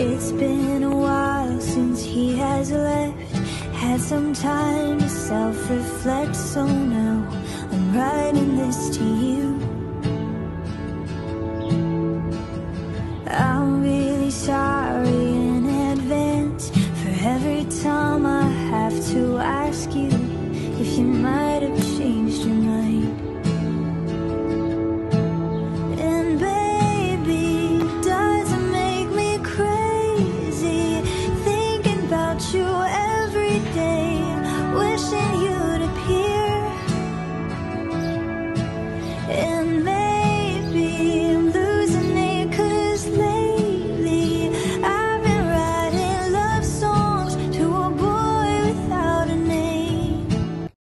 It's been a while since he has left Had some time to self-reflect So now I'm writing this to you I'm really sorry in advance For every time I have to ask you If you mind. every day, wishing.